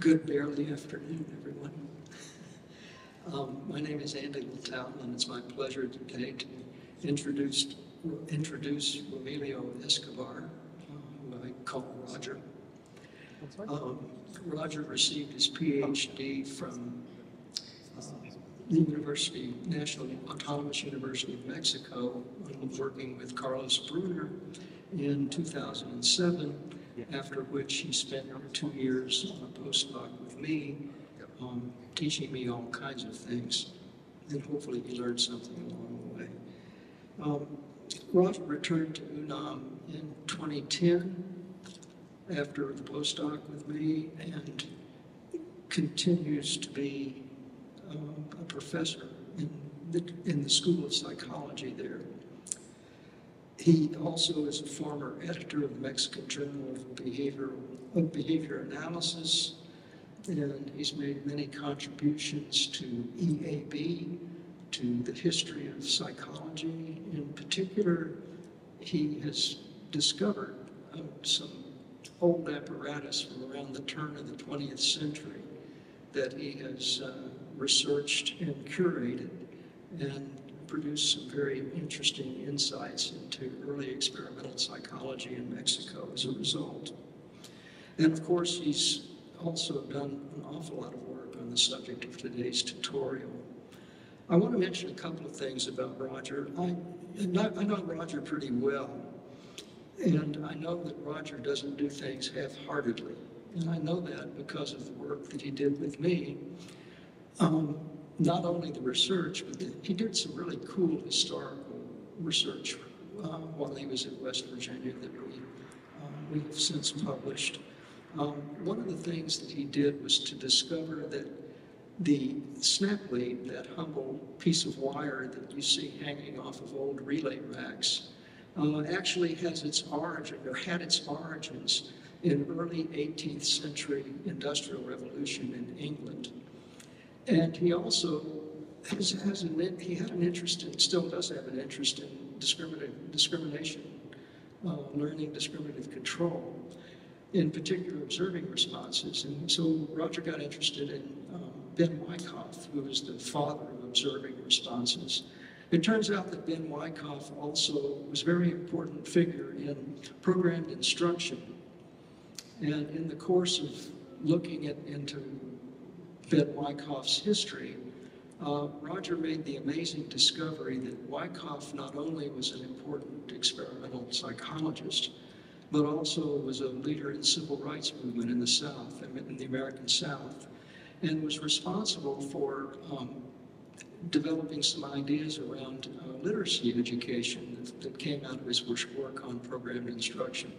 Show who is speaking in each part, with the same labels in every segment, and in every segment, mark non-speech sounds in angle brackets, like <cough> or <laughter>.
Speaker 1: Good barely afternoon, everyone. Um, My name is Andy Lattal, and it's my pleasure today to introduce, introduce Rogelio Escobar, uh, who I call Roger. Um, Roger received his PhD from uh, the University, National Autonomous University of Mexico, uh, working with Carlos Bruner in 2007, after which he spent two years on a postdoc with me, um, teaching me all kinds of things, and hopefully he learned something along the way. Um, Roger returned to UNAM in 2010 after the postdoc with me and continues to be um, a professor in the, in the School of Psychology there. He also is a former editor of the Mexican Journal of Behavior, of Behavior Analysis, and he's made many contributions to EAB, to the history of psychology. In particular, he has discovered uh, some old apparatus from around the turn of the 20th century that he has uh, researched and curated and produced some very interesting insights into early experimental psychology in Mexico as a result. And of course, he's also done an awful lot of work on the subject of today's tutorial. I want to mention a couple of things about Roger. I, I know Roger pretty well, and I know that Roger doesn't do things half-heartedly. And I know that because of the work that he did with me. Um, not only the research, but the, he did some really cool historical research uh, while he was at West Virginia that we, uh, we have since published. Um, one of the things that he did was to discover that the snap lead, that humble piece of wire that you see hanging off of old relay racks, uh, actually has its origin, or had its origins in early 18th century industrial revolution in England. And he also has, has an, he had an interest in, still does have an interest in discrimination, uh, learning discriminative control, in particular observing responses. And so Roger got interested in um, Ben Wyckoff, who is the father of observing responses. It turns out that Ben Wyckoff also was a very important figure in programmed instruction. And in the course of looking at, into Ben Wyckoff's history, uh, Roger made the amazing discovery that Wyckoff not only was an important experimental psychologist, but also was a leader in the civil rights movement in the South, in the American South, and was responsible for um, developing some ideas around uh, literacy education that, that, came out of his work on programmed instruction.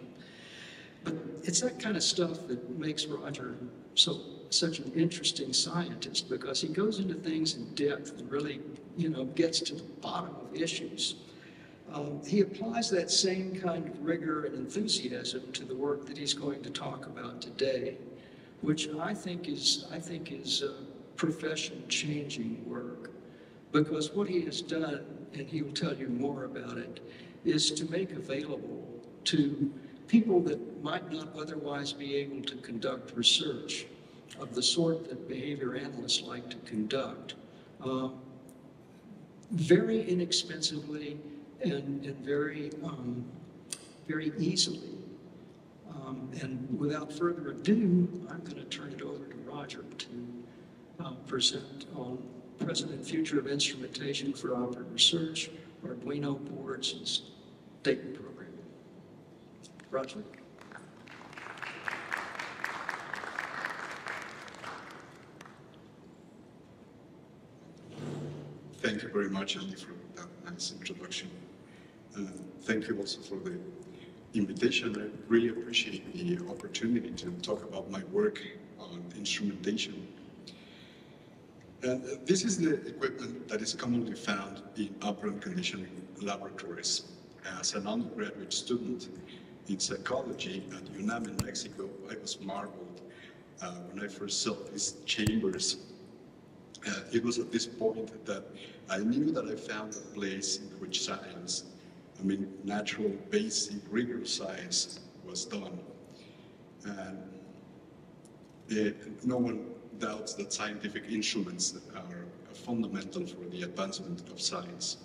Speaker 1: But it's that kind of stuff that makes Roger so such an interesting scientist because he goes into things in depth and really, you know, gets to the bottom of issues. Um, he applies that same kind of rigor and enthusiasm to the work that he's going to talk about today, which I think is, I think is uh, profession-changing work. Because what he has done, and he will tell you more about it, is to make available to people that might not otherwise be able to conduct research of the sort that behavior analysts like to conduct, uh, very inexpensively and, and very, um, very easily. Um, and without further ado, I'm going to turn it over to Roger to uh, present on present and future of instrumentation for operant research, Arduino boards, and statement programming. Roger.
Speaker 2: Very much, Andy, for that nice introduction. Uh, thank you also for the invitation. I really appreciate the opportunity to talk about my work on instrumentation. And uh, this is the equipment that is commonly found in operant conditioning laboratories. As an undergraduate student in psychology at UNAM in Mexico, I was marveled uh, when I first saw these chambers uh, it was at this point that I knew that I found a place in which science, I mean, natural, basic, rigorous science was done. And Uh, no one doubts that scientific instruments are fundamental for the advancement of science.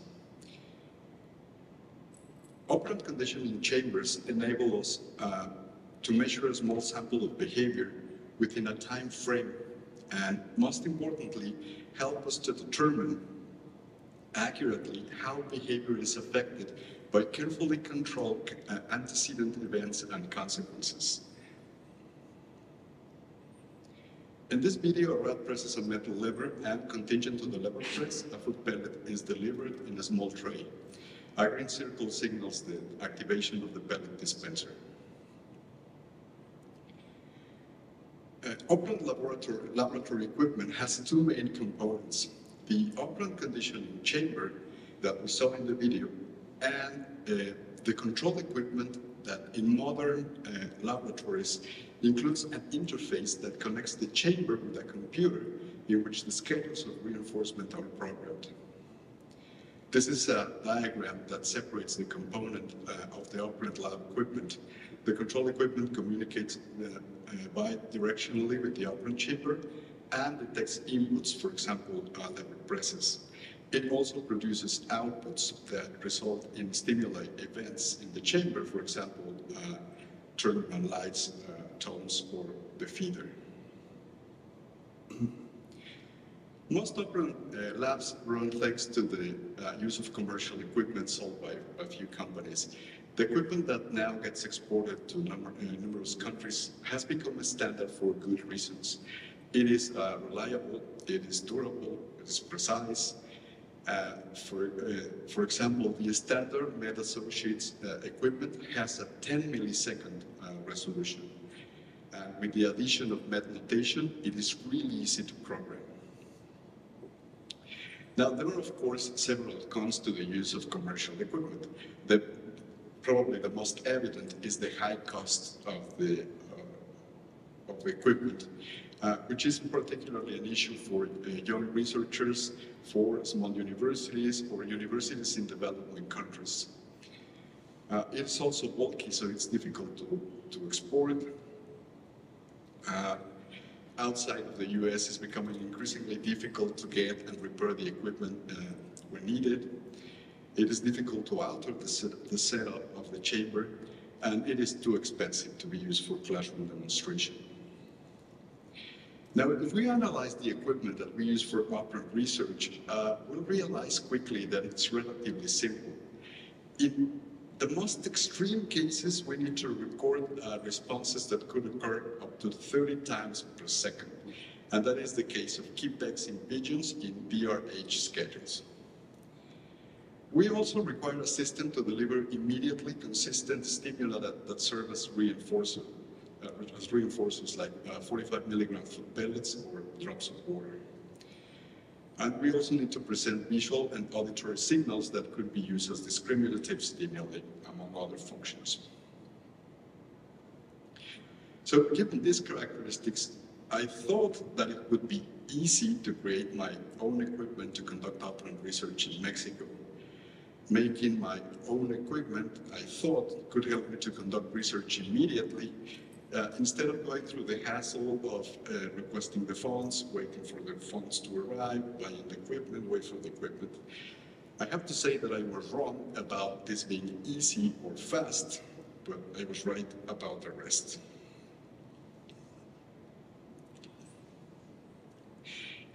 Speaker 2: Operant conditioning chambers enable us uh, to measure a small sample of behavior within a time frame and most importantly, help us to determine accurately how behavior is affected by carefully controlled uh, antecedent events and consequences. In this video, a rat presses a metal lever and contingent to the lever press, a food pellet is delivered in a small tray. A green circle signals the activation of the pellet dispenser. Uh, operant laboratory, laboratory equipment has two main components. The operant conditioning chamber that we saw in the video and uh, the control equipment that in modern uh, laboratories includes an interface that connects the chamber with a computer in which the schedules of reinforcement are programmed. This is a diagram that separates the component uh, of the operant lab equipment. The control equipment communicates uh, uh, bidirectionally with the operant chamber and detects inputs, for example, uh, lever presses. It also produces outputs that result in stimuli events in the chamber, for example, uh, turning on lights, uh, tones, or the feeder. <clears throat> Most operant uh, labs run thanks to the uh, use of commercial equipment sold by a few companies. The equipment that now gets exported to number, uh, numerous countries has become a standard for good reasons. It is uh, reliable, it is durable, it is precise. Uh, for, uh, for example, the standard Med Associates equipment has a 10 millisecond resolution. And with the addition of Med notation, it is really easy to program. Now, there are, of course, several cons to the use of commercial equipment. The, probably the most evident is the high cost of the, uh, of the equipment, uh, which is particularly an issue for uh, young researchers, for small universities, or universities in developing countries. Uh, it's also bulky, so it's difficult to, to export. Uh, outside of the US it's becoming increasingly difficult to get and repair the equipment when needed. It is difficult to alter the, set, the setup of the chamber, and it is too expensive to be used for classroom demonstration. Now, if we analyze the equipment that we use for operant research, uh, we'll realize quickly that it's relatively simple. In the most extreme cases, we need to record uh, responses that could occur up to 30 times per second. And that is the case of in pigeons in DRH schedules. We also require a system to deliver immediately consistent stimuli that, that serve as reinforcer, uh, as reinforcers like uh, 45 milligram food pellets or drops of water. And we also need to present visual and auditory signals that could be used as discriminative stimuli, among other functions. So given these characteristics, I thought that it would be easy to create my own equipment to conduct operant research in Mexico. Making my own equipment, I thought, could help me to conduct research immediately uh, instead of going through the hassle of uh, requesting the funds, waiting for the funds to arrive, buying the equipment, wait for the equipment, I have to say that I was wrong about this being easy or fast, but I was right about the rest.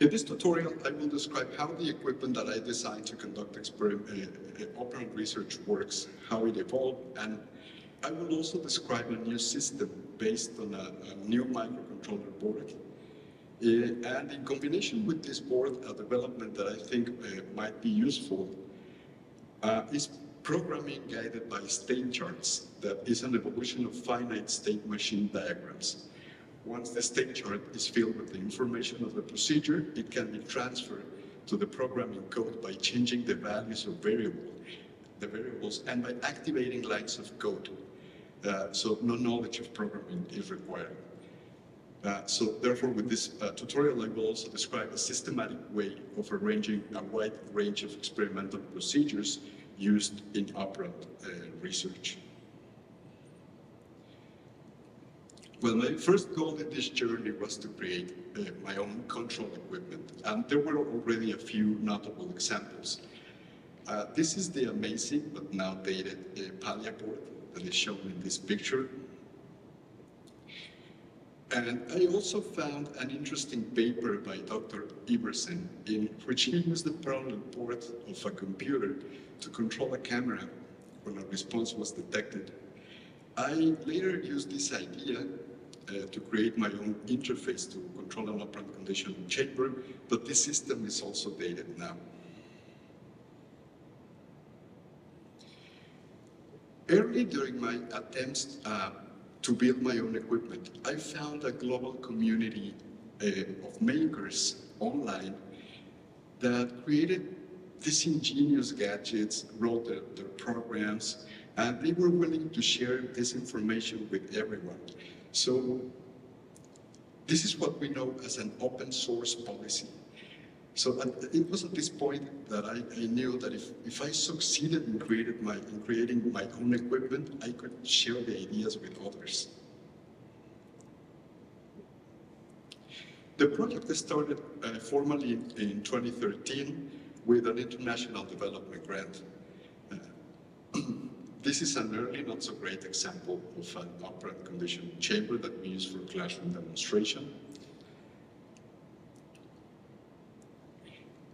Speaker 2: In this tutorial, I will describe how the equipment that I designed to conduct uh, uh, operant research works, how it evolved, and I will also describe a new system based on a, a new microcontroller board. Uh, and in combination with this board, a development that I think uh, might be useful uh, is programming guided by state charts that is an evolution of finite state machine diagrams. Once the state chart is filled with the information of the procedure, it can be transferred to the programming code by changing the values of variable, the variables and by activating lines of code uh, so no knowledge of programming is required. Uh, so therefore, with this uh, tutorial, I will also describe a systematic way of arranging a wide range of experimental procedures used in operant uh, research. Well, my first goal in this journey was to create uh, my own control equipment, and there were already a few notable examples. Uh, this is the amazing but now dated uh, Palya board that is shown in this picture. And I also found an interesting paper by Dr. Iversen in which he used the parallel port of a computer to control a camera when a response was detected. I later used this idea uh, to create my own interface to control an operant condition in chamber, but this system is also dated now. Early during my attempts uh, to build my own equipment, I found a global community uh, of makers online that created these ingenious gadgets, wrote their, their, programs, and they were willing to share this information with everyone. So this is what we know as an open source policy. So it was at this point that I, I, knew that if, if I succeeded in, created my, in creating my own equipment, I could share the ideas with others. The project started uh, formally in, in, 2013 with an international development grant. Uh, <clears throat> this is an early, not so great example of an operant condition chamber that we use for classroom demonstration.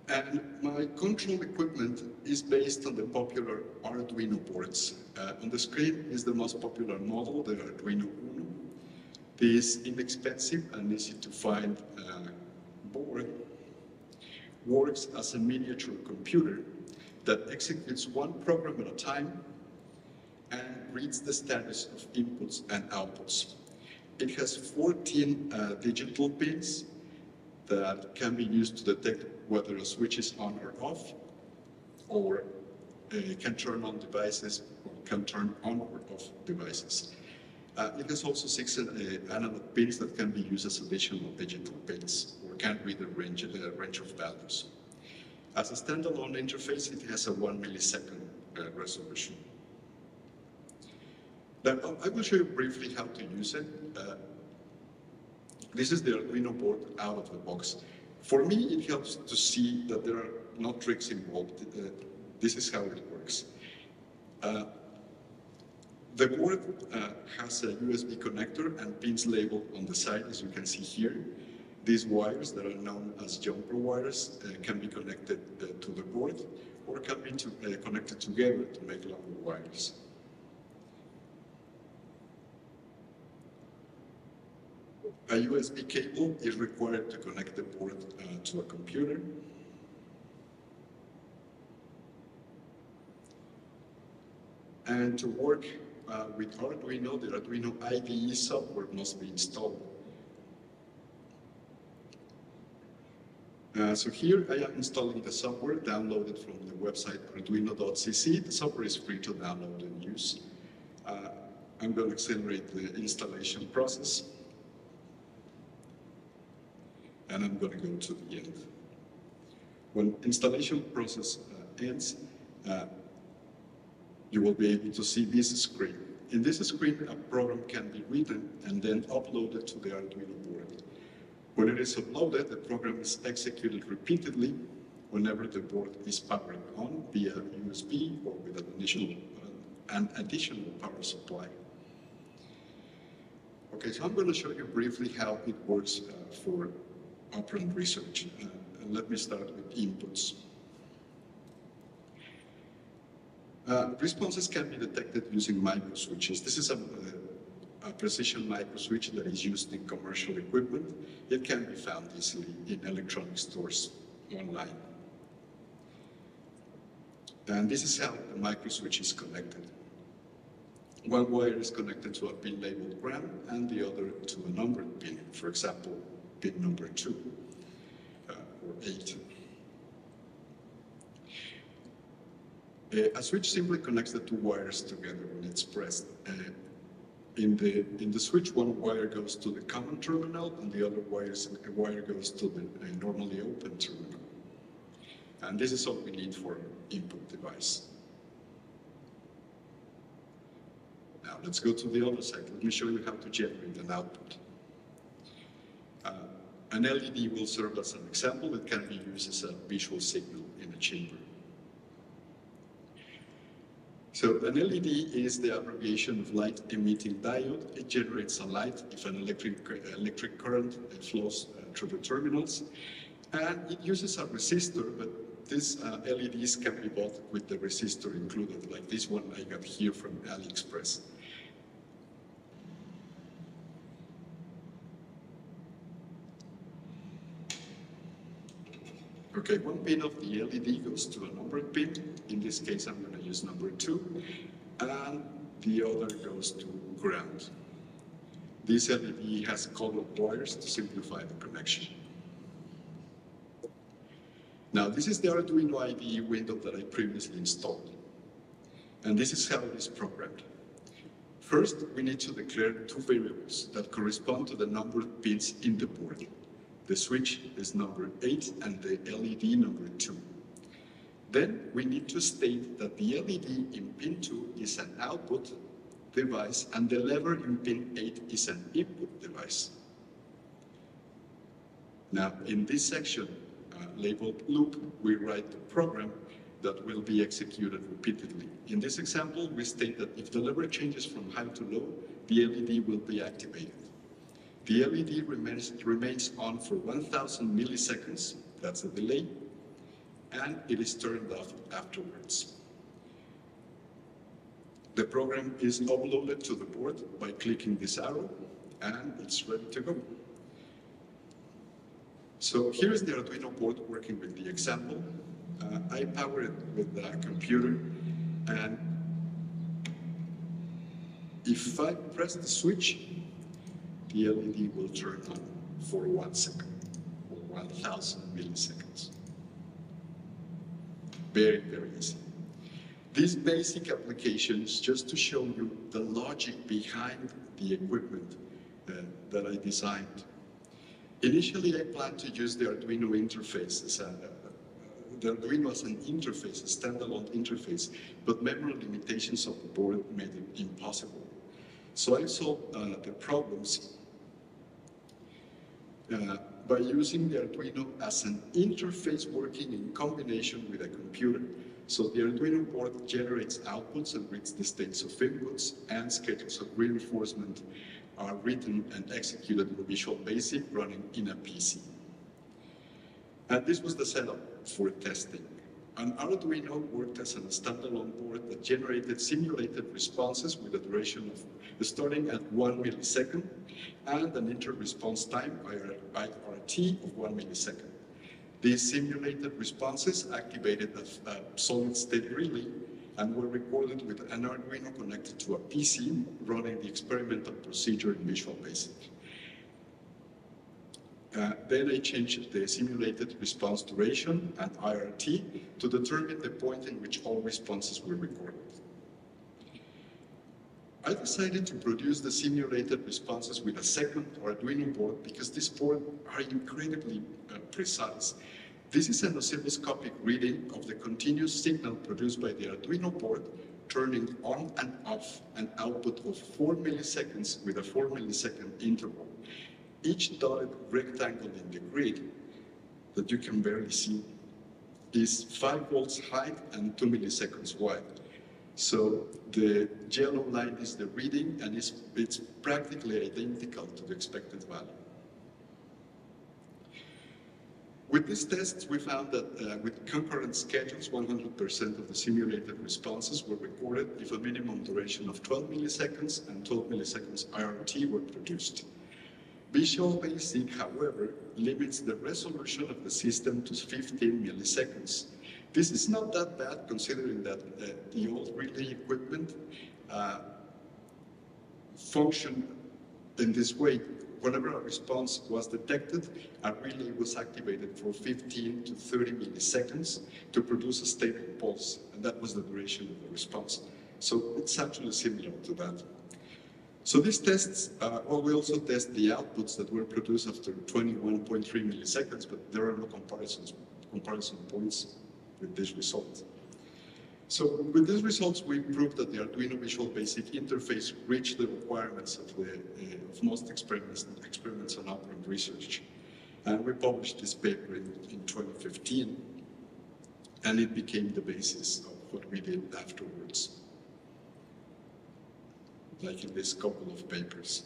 Speaker 2: And my control equipment is based on the popular Arduino boards. Uh, on the screen is the most popular model, the Arduino Uno. This inexpensive and easy to find uh, board works as a miniature computer that executes one program at a time and reads the status of inputs and outputs. It has 14 uh, digital pins that can be used to detect whether a switch is on or off, or uh, can turn on devices or can turn on or off devices. Uh, it has also six uh, analog pins that can be used as additional digital pins or can read a range, uh, range of values. As a standalone interface, it has a one millisecond uh, resolution. Now, I will show you briefly how to use it. Uh, this is the Arduino board out of the box. For me, it helps to see that there are no tricks involved. Uh, this is how it works. Uh, the board uh, has a USB connector and pins labeled on the side, as you can see here. These wires that are known as jumper wires uh, can be connected uh, to the board or can be to, connected together to make longer wires. A USB cable is required to connect the board uh, to a computer. And to work uh, with Arduino, the Arduino IDE software must be installed. Uh, so here I am installing the software downloaded from the website arduino.cc. The software is free to download and use. Uh, I'm going to accelerate the installation process and I'm going to go to the end. When installation process uh, ends, uh, you will be able to see this screen. In this screen, a program can be written and then uploaded to the Arduino board. When it is uploaded, the program is executed repeatedly whenever the board is powered on via USB or with an additional, uh, an additional power supply. Okay, so I'm going to show you briefly how it works uh, for operant research. Uh, let me start with inputs. Uh, responses can be detected using microswitches. This is a, a, precision microswitch that is used in commercial equipment. It can be found easily in electronic stores online. And this is how the microswitch is connected. One wire is connected to a pin labeled ground and the other to a numbered pin. For example, pin number two uh, or eight. Uh, a switch simply connects the two wires together when it's pressed. Uh, in the in the switch, one wire goes to the common terminal, and the other wires, wire goes to the normally open terminal. And this is all we need for input device. Now let's go to the other side. Let me show you how to generate an output. An LED will serve as an example. It can be used as a visual signal in a chamber. So an LED is the abbreviation of light emitting diode. It generates a light if an electric, electric current flows uh, through the terminals. And it uses a resistor, but these uh, LEDs can be bought with the resistor included, like this one I got here from AliExpress. Okay, one pin of the LED goes to a numbered pin. In this case, I'm going to use number two. And the other goes to ground. This LED has colored wires to simplify the connection. Now, this is the Arduino IDE window that I previously installed. And this is how it is programmed. First, we need to declare two variables that correspond to the number of pins in the board. The switch is number 8 and the LED number 2. Then we need to state that the LED in pin 2 is an output device and the lever in pin 8 is an input device. Now, in this section uh, labeled loop, we write the program that will be executed repeatedly. In this example, we state that if the lever changes from high to low, the LED will be activated. The LED remains, remains on for 1000 milliseconds, that's a delay, and it is turned off afterwards. The program is uploaded to the board by clicking this arrow, and it's ready to go. So here is the Arduino board working with the example. Uh, I power it with the computer, and if I press the switch, the LED will turn on for one second, or 1000 milliseconds. Very, very easy. These basic applications, just to show you the logic behind the equipment uh, that I designed. Initially, I planned to use the Arduino interface as a, uh, the Arduino as an interface, a standalone interface, but memory limitations of the board made it impossible. So I solved uh, the problems by using the Arduino as an interface working in combination with a computer. So the Arduino board generates outputs and reads the states of inputs and schedules of reinforcement are written and executed in Visual Basic running in a PC. And this was the setup for testing. An Arduino worked as a standalone board that generated simulated responses with a duration of starting at one millisecond and an inter-response time, IRT, of one millisecond. These simulated responses activated a, a solid-state relay and were recorded with an Arduino connected to a PC running the experimental procedure in Visual Basic. Then I changed the simulated response duration and IRT to determine the point in which all responses were recorded. I decided to produce the simulated responses with a second Arduino board because these boards are incredibly uh, precise. This is an oscilloscopic reading of the continuous signal produced by the Arduino board, turning on and off an output of 4 milliseconds with a 4 millisecond interval. Each dotted rectangle in the grid that you can barely see is 5 volts height and 2 milliseconds wide. So the yellow line is the reading and it's, it's practically identical to the expected value. With these tests, we found that uh, with concurrent schedules, 100% of the simulated responses were recorded if a minimum duration of 12 milliseconds and 12 milliseconds IRT were produced. Visual Basic, however, limits the resolution of the system to 15 milliseconds, this is not that bad considering that uh, the old relay equipment uh, functioned in this way. Whenever a response was detected, a relay was activated for 15 to 30 milliseconds to produce a stable pulse, and that was the duration of the response. So it's actually similar to that. So these tests, uh, well, we also test the outputs that were produced after 21.3 milliseconds, but there are no comparisons, comparison points with this result. So with these results, we proved that the Arduino Visual Basic interface reached the requirements of, the, uh, of most experiments, experiments on operant research. And we published this paper in, in 2015, and it became the basis of what we did afterwards, like in this couple of papers.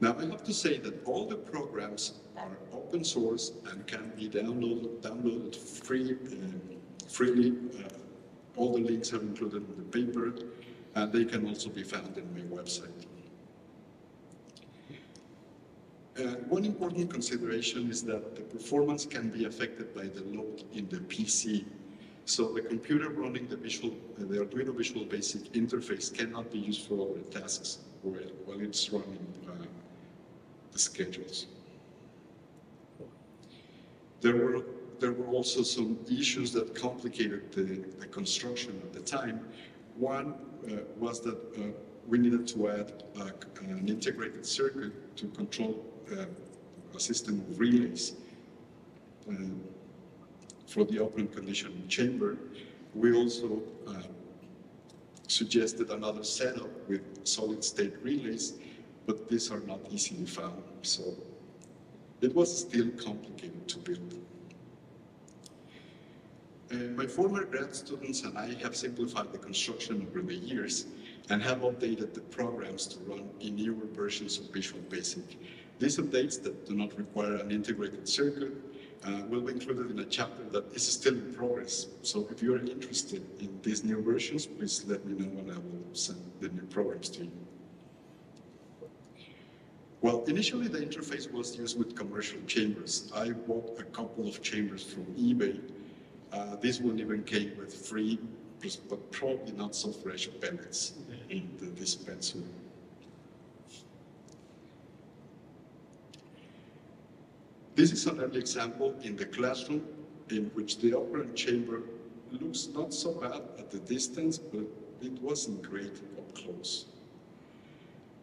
Speaker 2: Now, I have to say that all the programs are open source and can be downloaded, downloaded free, uh, freely. Uh, all the links are included in the paper, and they can also be found in my website. And one important consideration is that the performance can be affected by the load in the PC. So the computer running the visual, the Arduino Visual Basic interface cannot be used for the tasks while, it's running uh, the schedules. There were, there were also some issues that complicated the, the construction at the time. One uh, was that uh, we needed to add uh, an integrated circuit to control uh, a system of relays uh, for the operant conditioning chamber. We also uh, suggested another setup with solid state relays, but these are not easily found. So it was still complicated to build. Uh, my former grad students and I have simplified the construction over the years and have updated the programs to run in newer versions of Visual Basic. These updates that do not require an integrated circuit uh, will be included in a chapter that is still in progress. So if you are interested in these new versions, please let me know and I will send the new programs to you. Well, initially the interface was used with commercial chambers. I bought a couple of chambers from eBay. Uh, this one even came with free, but probably not so fresh pellets in the dispenser. This is an early example in the classroom in which the operant chamber looks not so bad at the distance, but it wasn't great up close.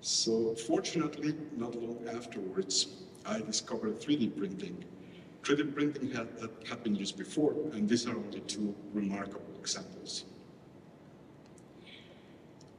Speaker 2: So fortunately, not long afterwards, I discovered 3D printing. 3D printing had, had been used before, and these are only two remarkable examples.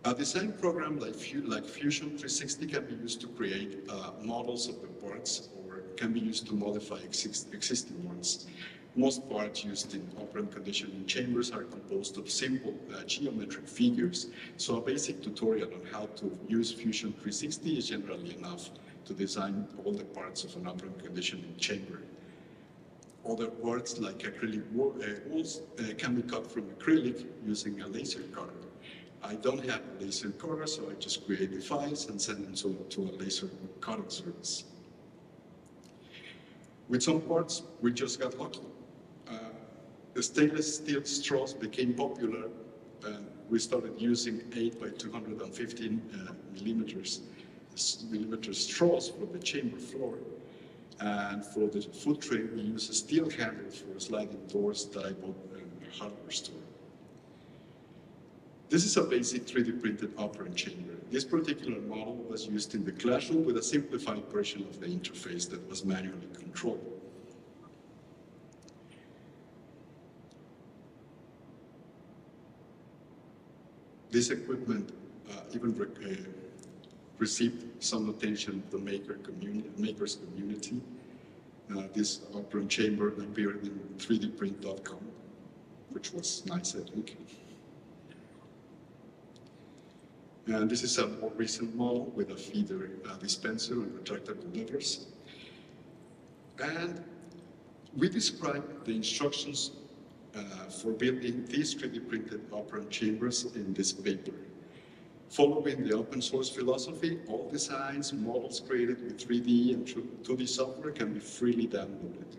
Speaker 2: A design program like, like Fusion 360 can be used to create uh, models of the parts or can be used to modify exist existing ones. Most parts used in operant conditioning chambers are composed of simple uh, geometric figures, so a basic tutorial on how to use Fusion 360 is generally enough to design all the parts of an operant conditioning chamber. Other parts like acrylic uh, walls uh, can be cut from acrylic using a laser cutter. I don't have a laser cutter, so I just create the files and send them to, to a laser cutting service. With some parts, we just got lucky the stainless steel straws became popular and we started using 8 by 215 uh, millimeters, millimeter straws for the chamber floor. And for the food tray, we use a steel handle for sliding doors that I bought in a hardware store. This is a basic 3D printed operant chamber. This particular model was used in the classroom with a simplified version of the interface that was manually controlled. This equipment uh, even re uh, received some attention from the maker community, makers community. Uh, this operant chamber appeared in 3dprint.com, which was nice, I think. And this is a more recent model with a feeder uh, dispenser and retractable levers. And we describe the instructions uh, for building these 3D printed operant chambers in this paper. Following the open source philosophy, all designs, models created with 3D and 2D software can be freely downloaded.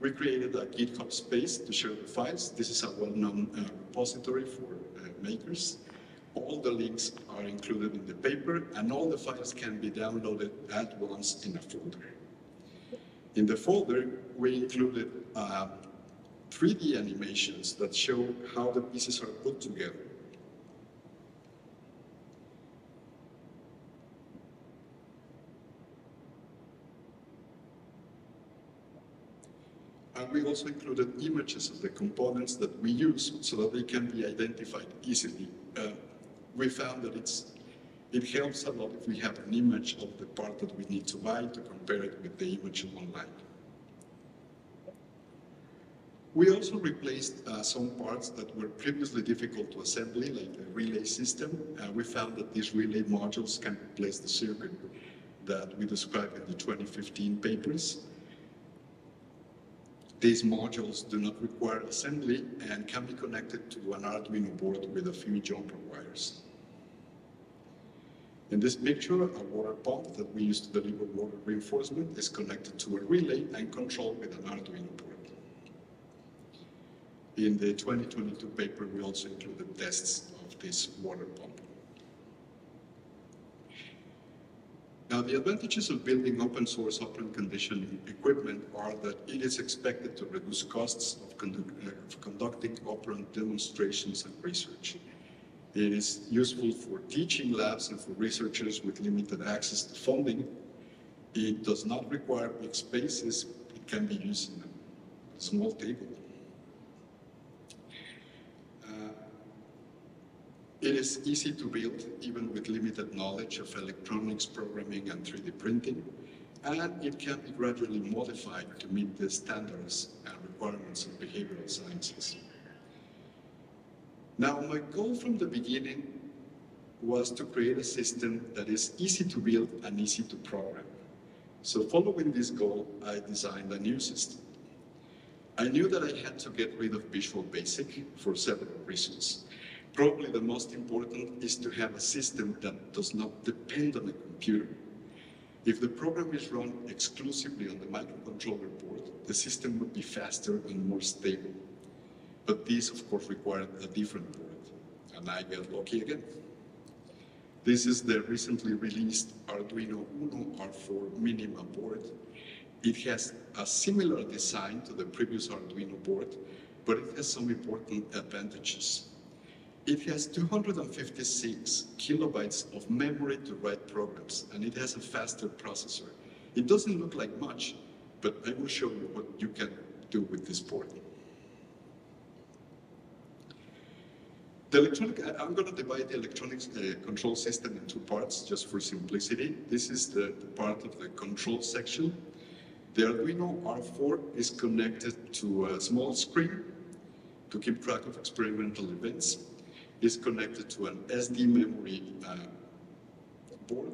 Speaker 2: We created a GitHub space to share the files. This is a well-known uh, repository for uh, makers. All the links are included in the paper and all the files can be downloaded at once in a folder. In the folder, we included uh, 3D animations that show how the pieces are put together. And we also included images of the components that we use so that they can be identified easily. We found that it's, it helps a lot if we have an image of the part that we need to buy to compare it with the image online. We also replaced uh, some parts that were previously difficult to assemble, like the relay system. Uh, we found that these relay modules can replace the circuit that we described in the 2015 papers. These modules do not require assembly and can be connected to an Arduino board with a few jumper wires. In this picture, a water pump that we use to deliver water reinforcement is connected to a relay and controlled with an Arduino board. In the 2022 paper, we also included tests of this water pump. Now, the advantages of building open source operant conditioning equipment are that it is expected to reduce costs of, conduct, uh, of conducting operant demonstrations and research. It is useful for teaching labs and for researchers with limited access to funding. It does not require big spaces. It can be used in a small table. Uh, it is easy to build, even with limited knowledge of electronics, programming, and 3D printing, and it can be gradually modified to meet the standards and requirements of behavioral sciences. Now, my goal from the beginning was to create a system that is easy to build and easy to program. So following this goal, I designed a new system. I knew that I had to get rid of Visual Basic for several reasons. Probably the most important is to have a system that does not depend on a computer. If the program is run exclusively on the microcontroller board, the system would be faster and more stable. But this, of course, required a different board, and I got lucky again. This is the recently released Arduino Uno R4 Minima board. It has a similar design to the previous Arduino board, but it has some important advantages. It has 256 kilobytes of memory to write programs, and it has a faster processor. It doesn't look like much, but I will show you what you can do with this board. The electronic, I'm going to divide the electronics control system in two parts just for simplicity. This is the, the part of the control section. The Arduino R4 is connected to a small screen to keep track of experimental events is connected to an SD memory uh, board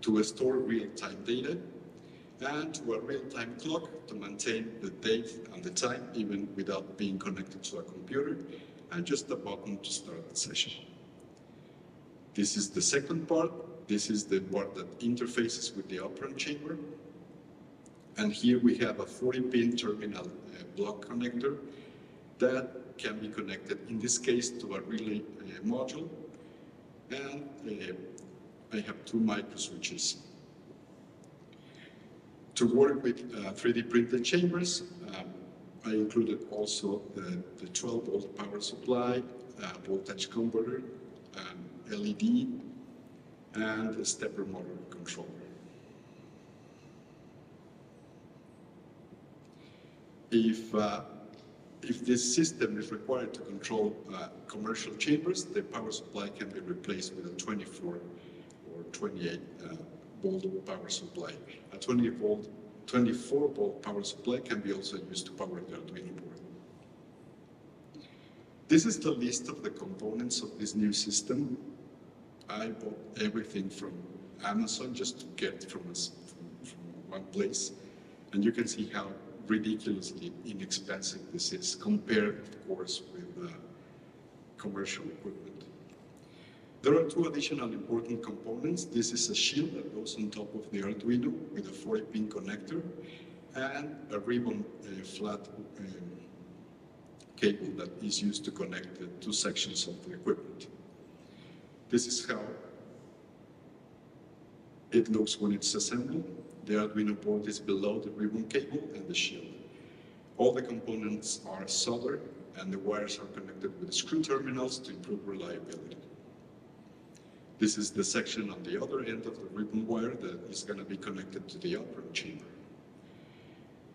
Speaker 2: to store real-time data and to a real-time clock to maintain the date and the time even without being connected to a computer and just a button to start the session. This is the second part. This is the part that interfaces with the operant chamber. And here we have a 40-pin terminal uh, block connector that can be connected, in this case, to a relay uh, module. And uh, I have two micro switches. To work with 3D uh, printed chambers, um, I included also the, the 12 volt power supply, voltage converter, LED, and a stepper motor controller. If uh, if this system is required to control uh, commercial chambers, the power supply can be replaced with a 24 or 28 uh, volt power supply. A 20 volt, 24 volt power supply can be also used to power the Arduino board. This is the list of the components of this new system. I bought everything from Amazon just to get from, us, from, from one place. And you can see how ridiculously inexpensive this is compared, of course, with uh, commercial equipment. There are two additional important components. This is a shield that goes on top of the Arduino with a 40-pin connector and a ribbon uh, flat um, cable that is used to connect the two sections of the equipment. This is how it looks when it's assembled. The Arduino board is below the ribbon cable and the shield. All the components are soldered and the wires are connected with screw terminals to improve reliability. This is the section on the other end of the ribbon wire that is going to be connected to the upper chamber.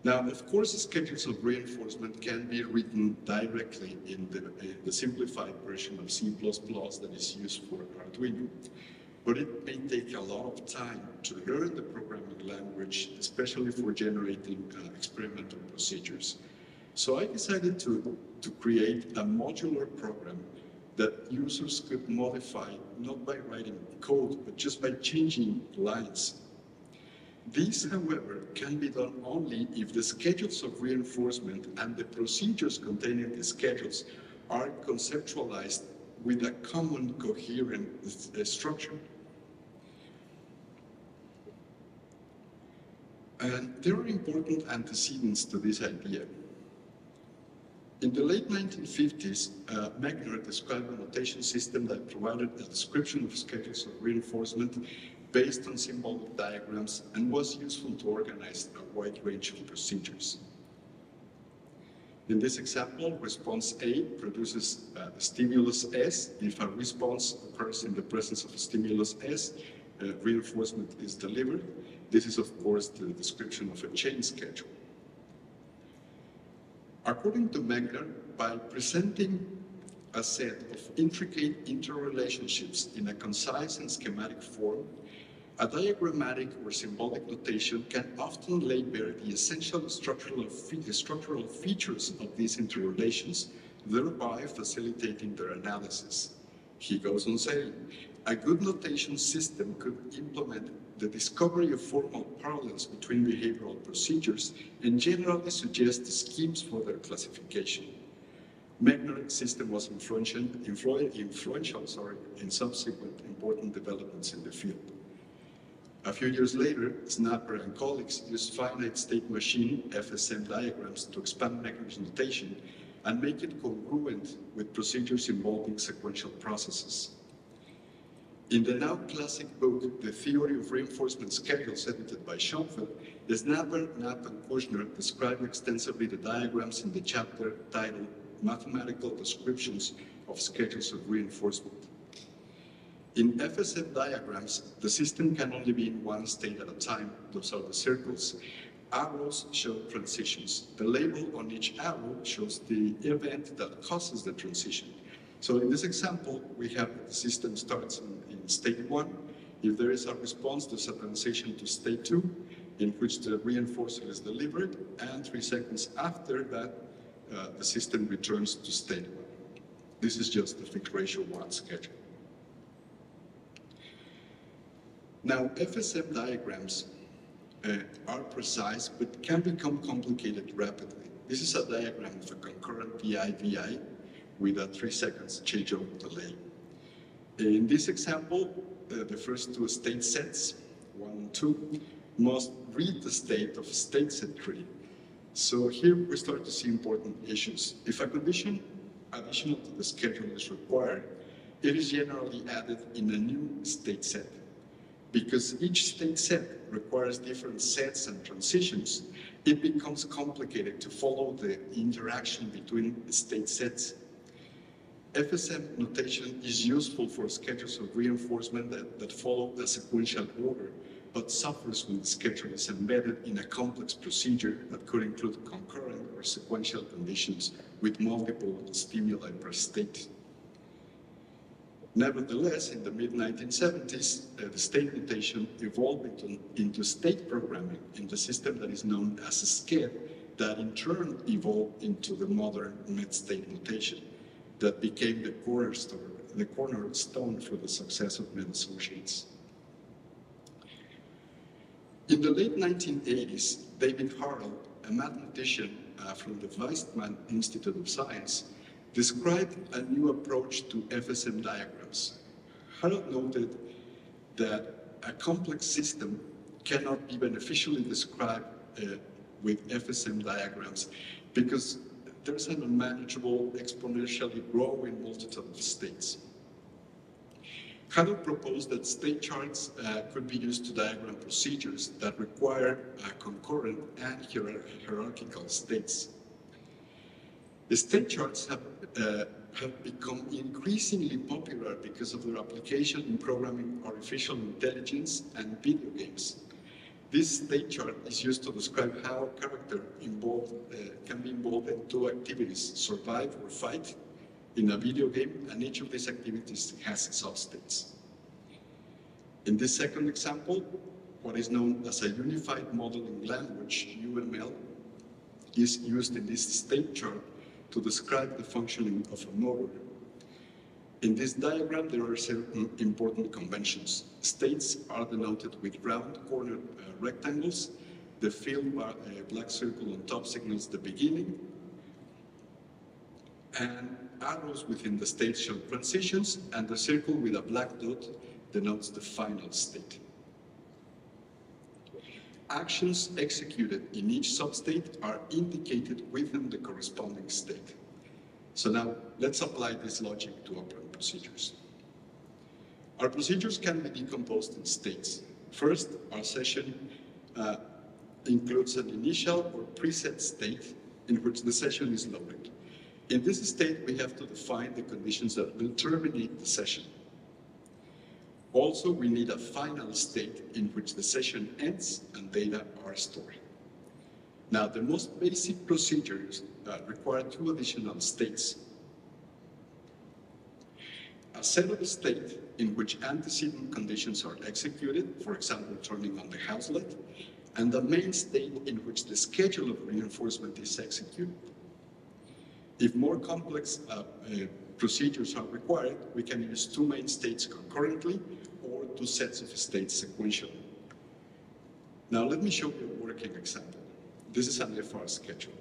Speaker 2: Now, of course, schedules of reinforcement can be written directly in the, in the simplified version of C++ that is used for Arduino. But it may take a lot of time to learn the programming language, especially for generating uh, experimental procedures. So I decided to, to create a modular program that users could modify not by writing code, but just by changing lines this, however, can be done only if the schedules of reinforcement and the procedures containing the schedules are conceptualized with a common coherent uh, structure. And there are important antecedents to this idea. In the late 1950s, uh, Mechner described a notation system that provided a description of schedules of reinforcement based on symbolic diagrams and was useful to organize a wide range of procedures. In this example, response A produces uh, stimulus S. If a response occurs in the presence of a stimulus S, uh, reinforcement is delivered. This is, of course, the description of a chain schedule. According to Mechner, by presenting a set of intricate interrelationships in a concise and schematic form, a diagrammatic or symbolic notation can often lay bare the essential structural, structural features of these interrelations, thereby facilitating their analysis. He goes on saying, a good notation system could implement the discovery of formal parallels between behavioral procedures and generally suggest schemes for their classification. Mechner's system was influential, influential sorry, in subsequent important developments in the field. A few years later, Snapper and colleagues used finite state machine FSM diagrams to expand Mechner's notation and make it congruent with procedures involving sequential processes. In the now classic book, The Theory of Reinforcement Schedules, edited by Schoenfeld, Snapper, Knapp, and Kushner describe extensively the diagrams in the chapter titled Mathematical Descriptions of Schedules of Reinforcement. In FSM diagrams, the system can only be in one state at a time. Those are the circles. Arrows show transitions. The label on each arrow shows the event that causes the transition. So in this example, we have the system starts in state one. If there is a response, there's a transition to state two, in which the reinforcer is delivered, and three seconds after that, uh, the system returns to state one. This is just the fixed ratio one schedule. Now, FSM diagrams uh, are precise, but can become complicated rapidly. This is a diagram of a concurrent VI-VI with a three seconds changeover delay. In this example, uh, the first two state sets, one and two, must read the state of state set three. So here we start to see important issues. If a condition additional to the schedule is required, it is generally added in a new state set because each state set requires different sets and transitions, it becomes complicated to follow the interaction between state sets. FSM notation is useful for schedules of reinforcement that, that follow a sequential order, but suffers when the schedule is embedded in a complex procedure that could include concurrent or sequential conditions with multiple stimuli per state. Nevertheless, in the mid-1970s, uh, the state notation evolved into, into, state programming in the system that is known as a SKED, that in turn evolved into the modern MED-State notation that became the cornerstone, the cornerstone for the success of Med Associates. In the late 1980s, David Harel, a mathematician uh, from the Weizmann Institute of Science, described a new approach to FSM diagrams. Harel noted that a complex system cannot be beneficially described uh, with FSM diagrams because there's an unmanageable, exponentially growing multitude of states. Harel proposed that state charts uh, could be used to diagram procedures that require uh, concurrent and hierarchical states. The state charts have, uh, have become increasingly popular because of their application in programming artificial intelligence and video games. This state chart is used to describe how a character involved, uh, can be involved in two activities, survive or fight, in a video game, and each of these activities has substates. In this second example, what is known as a unified modeling language, UML, is used in this state chart to describe the functioning of a motor. In this diagram, there are certain important conventions. States are denoted with round cornered uh, rectangles. The filled uh, black circle on top signals the beginning. And arrows within the state show transitions, and the circle with a black dot denotes the final state. Actions executed in each substate are indicated within the corresponding state. So now let's apply this logic to operant procedures. Our procedures can be decomposed in states. First, our session uh, includes an initial or preset state in which the session is loaded. In this state, we have to define the conditions that will terminate the session. Also, we need a final state in which the session ends and data are stored. Now, the most basic procedures uh, require two additional states. A setup state in which antecedent conditions are executed, for example, turning on the house light, and the main state in which the schedule of reinforcement is executed. If more complex uh, uh, procedures are required, we can use two main states concurrently or two sets of states sequentially. Now let me show you a working example. This is an FR schedule.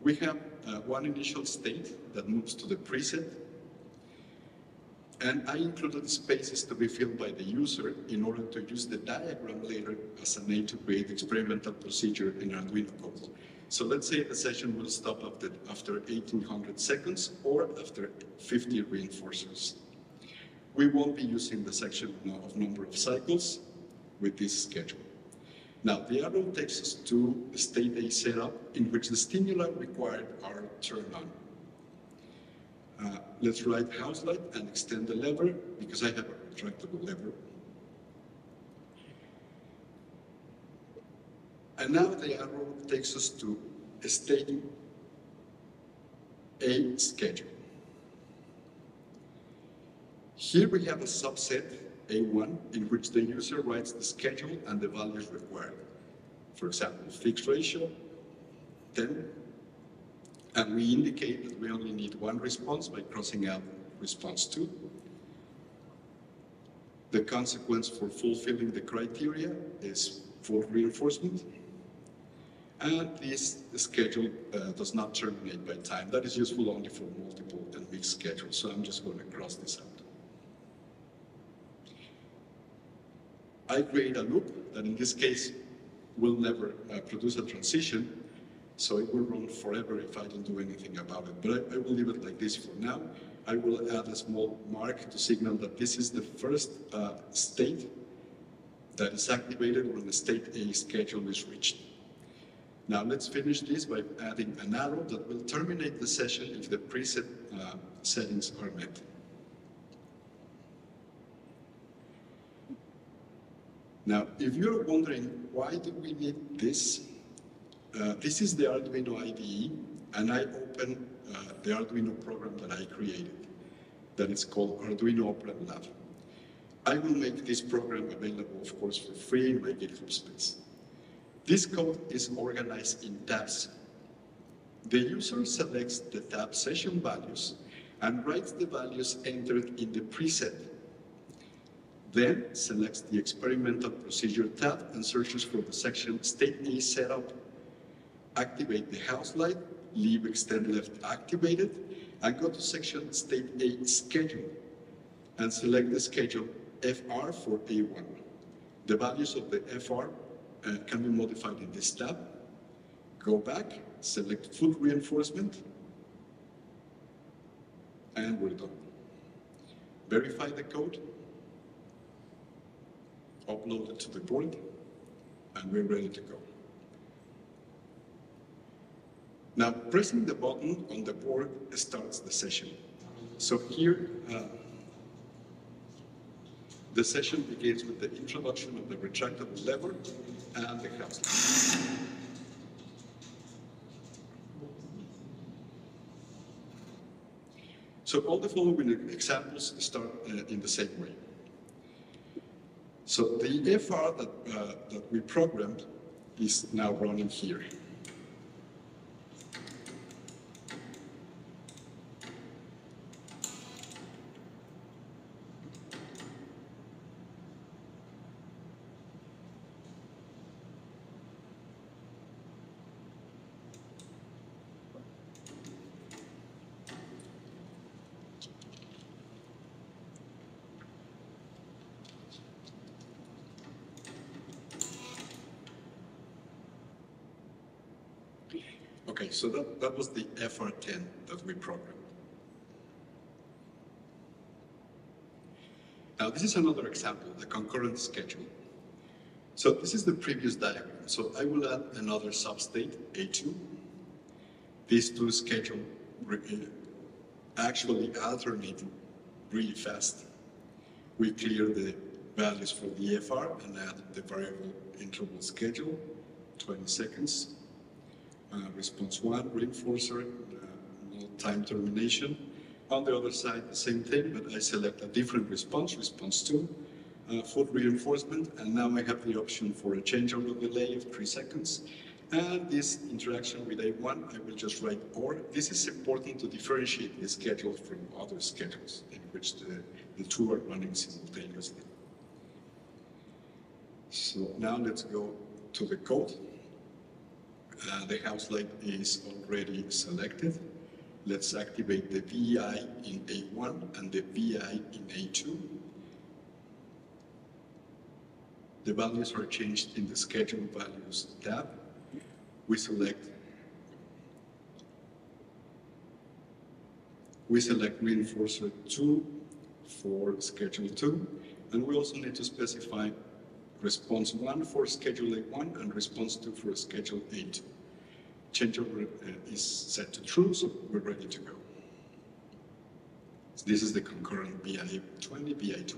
Speaker 2: We have uh, one initial state that moves to the preset, and I included spaces to be filled by the user in order to use the diagram later as an aid to create experimental procedure in Arduino code. So let's say the session will stop after, after 1800 seconds or after 50 reinforcers. We won't be using the section of number of cycles with this schedule. Now, the arrow takes us to state A setup in which the stimuli required are turned on. Uh, let's write house light and extend the lever because I have a retractable lever. And now the arrow takes us to a A schedule. Here we have a subset, A1, in which the user writes the schedule and the values required. For example, fixed ratio, 10, and we indicate that we only need one response by crossing out response 2. The consequence for fulfilling the criteria is full reinforcement. And this schedule uh, does not terminate by time. That is useful only for multiple and mixed schedules, so I'm just going to cross this out. I create a loop that in this case will never uh, produce a transition, so it will run forever if I don't do anything about it. But I, I, will leave it like this for now. I will add a small mark to signal that this is the first uh, state that is activated when the state A schedule is reached. Now let's finish this by adding an arrow that will terminate the session if the preset uh, settings are met. Now, if you're wondering why do we need this, uh, this is the Arduino IDE, and I open uh, the Arduino program that I created, that is called Arduino Operant Lab. I will make this program available, of course, for free in my GitHub space. This code is organized in tabs. The user selects the tab session values and writes the values entered in the preset then selects the experimental procedure tab and searches for the section state A setup. Activate the house light, leave extend left activated, and go to section state A schedule and select the schedule FR for A1. The values of the FR uh, can be modified in this tab. Go back, select full reinforcement, and we're done. Verify the code, upload it to the board, and we're ready to go. Now, pressing the button on the board starts the session. So here, uh, the session begins with the introduction of the retractable lever and the house. So all the following examples start uh, in the same way. So the FR that, uh, that we programmed is now running here. Okay, so that, that was the FR10 that we programmed. Now, this is another example, the concurrent schedule. So this is the previous diagram. So I will add another substate, A2. These two schedule uh, actually alternate really fast. We clear the values for the FR and add the variable interval schedule, 20 seconds. Response one, reinforcer, uh, no time termination. On the other side, the same thing, but I select a different response, response two, uh, full reinforcement, and now I have the option for a changeover delay of three seconds. And this interaction with A1, I will just write OR. This is important to differentiate the schedule from other schedules in which the, the two are running simultaneously. So now let's go to the code. Uh, the house light is already selected. Let's activate the VI in A1 and the VI in A2. The values are changed in the schedule values tab. We select we select reinforcer 2 for schedule 2 and we also need to specify response 1 for schedule A1 and response 2 for schedule 8. Changeover uh, is set to true, so we're ready to go. So this is the concurrent VI20, VI20.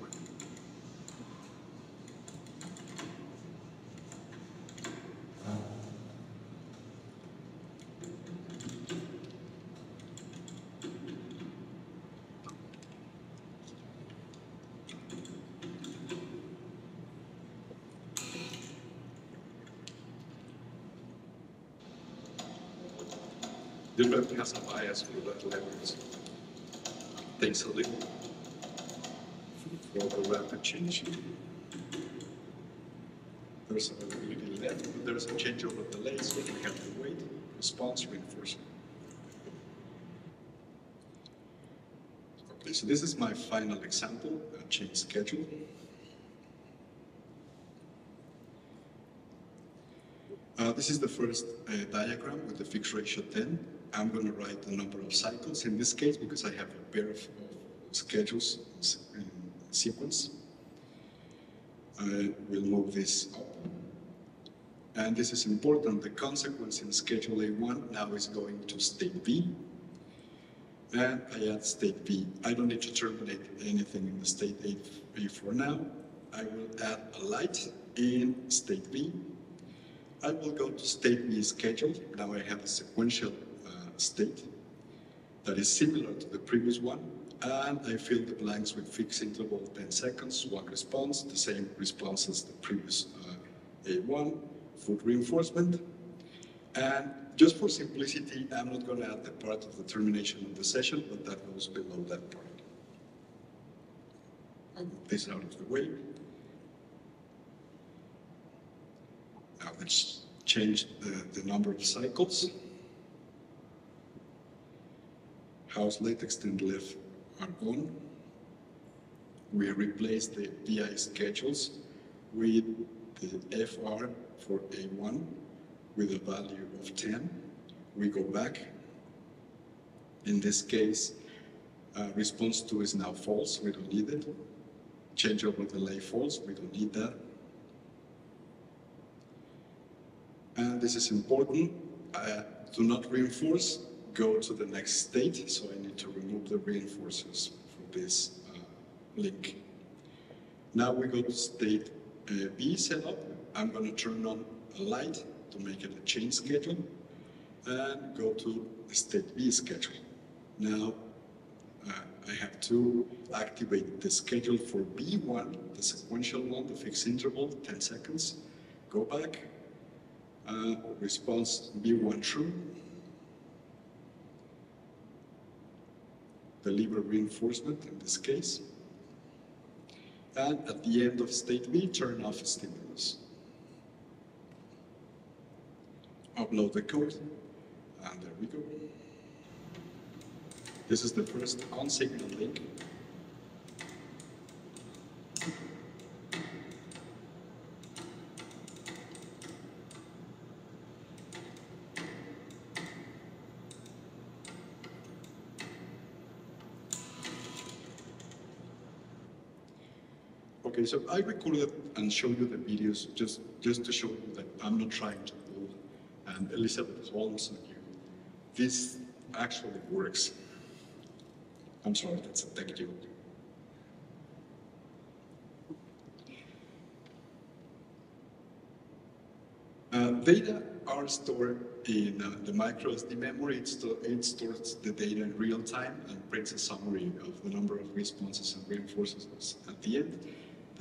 Speaker 2: The web has a bias for that level. so Takes a little for the rapid change. There's a little left, but there's a changeover delay, so we have to wait. Response reinforcement. Okay, so this is my final example, a chain schedule. Uh, this is the first uh, diagram with the fixed ratio 10. I'm going to write the number of cycles in this case because I have a pair of, schedules in sequence. I will move this up. And this is important. The consequence in schedule A1 now is going to state B. And I add state B. I don't need to terminate anything in the state A for now. I will add a light in state B. I will go to state B schedule. Now I have a sequential state that is similar to the previous one. And I fill the blanks with fixed interval 10 seconds, one response, the same response as the previous uh, A1, food reinforcement. And just for simplicity, I'm not going to add the part of the termination of the session, but that goes below that part. I'll move this out of the way. Now let's change the, the number of cycles. House light extend left are on. We replace the VI schedules with the FR for A1 with a value of 10. We go back. In this case, uh, response 2 is now false, we don't need it. Changeover delay false, we don't need that. And this is important. Uh, do not reinforce, go to the next state. So I need to remove the reinforcers from this uh, link. Now we go to state uh, B setup. I'm going to turn on a light to make it a chain schedule and go to state B schedule. Now, uh, I have to activate the schedule for B1, the sequential one, the fixed interval, 10 seconds. Go back, uh, response B1 true. Deliver reinforcement in this case. And at the end of state B, turn off stimulus. Upload the code, and there we go. This is the first on-signal link. Okay, so I recorded and showed you the videos just, just to show you that I'm not trying to pull and Elizabeth Holmes on you. This actually works. I'm sorry, that's a tech joke. Uh, data are stored in uh, the micro SD memory. It, sto it, stores the data in real time and prints a summary of the number of responses and reinforcements at the end.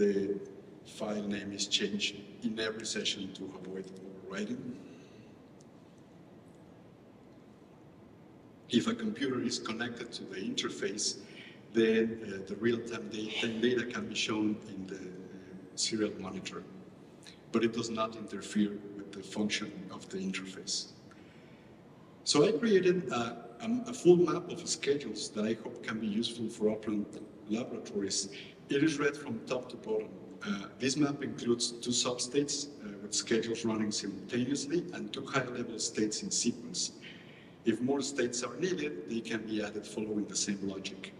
Speaker 2: The file name is changed in every session to avoid overwriting. If a computer is connected to the interface, then uh, the real-time data, data, can be shown in the uh, serial monitor, but it does not interfere with the function of the interface. So I created a, a full map of schedules that I hope can be useful for open laboratories. It is read from top to bottom. Uh, this map includes two substates uh, with schedules running simultaneously and two high-level states in sequence. If more states are needed, they can be added following the same logic.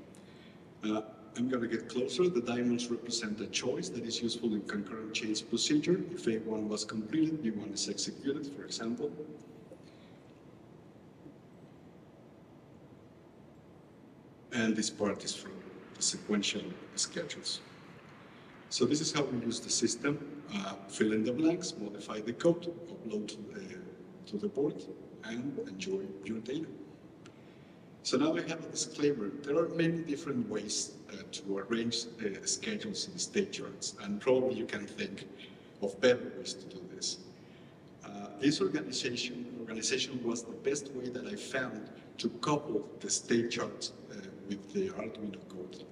Speaker 2: Uh, I'm going to get closer. The diamonds represent a choice that is useful in concurrent chain procedure. If A1 was completed, B1 is executed, for example. And this part is from sequential schedules. So this is how we use the system. Uh, fill in the blanks, modify the code, upload to the, to the board, and enjoy your data. So now I have a disclaimer. There are many different ways uh, to arrange uh, schedules in state charts, and probably you can think of better ways to do this. Uh, this organization, organization was the best way that I found to couple the state charts uh, with the Arduino code,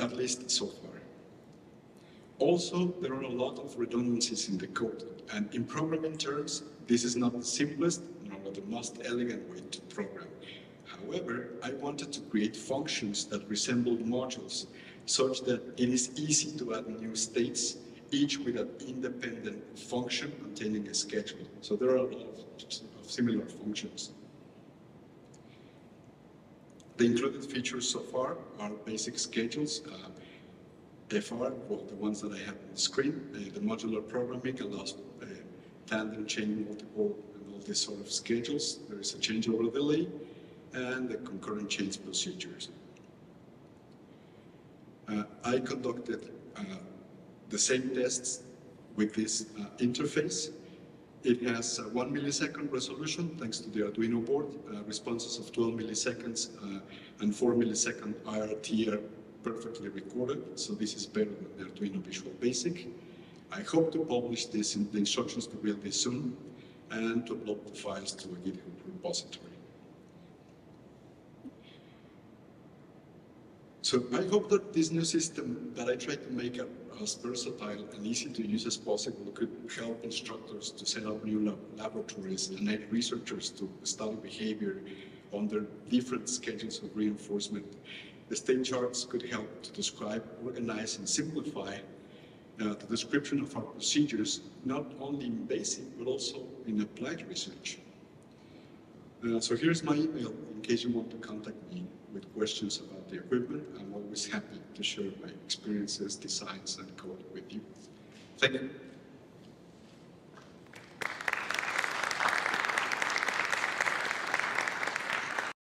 Speaker 2: at least so far. Also, there are a lot of redundancies in the code, and in programming terms, this is not the simplest nor the most elegant way to program. However, I wanted to create functions that resembled modules such that it is easy to add new states, each with an independent function containing a schedule. So there are a lot of, similar functions. The included features so far are basic schedules, uh, FR, well, the ones that I have on the screen. Uh, the modular programming allows uh, tandem, chain, multiple, and all these sort of schedules. There is a changeover delay and the concurrent chain procedures. Uh, I conducted uh, the same tests with this uh, interface. It has one millisecond resolution thanks to the Arduino board, uh, responses of 12 milliseconds uh, and 4 millisecond IRT perfectly recorded, so this is better than the Arduino Visual Basic. I hope to publish this in the instructions to build this soon and to upload the files to a GitHub repository. So I hope that this new system that I try to make as versatile and easy to use as possible could help instructors to set up new lab laboratories and aid researchers to study behavior under different schedules of reinforcement the state charts could help to describe, organize, and simplify uh, the description of our procedures, not only in basic, but also in applied research. Uh, so here's my email in case you want to contact me with questions about the equipment. I'm always happy to share my experiences, designs, and code with you. Thank you.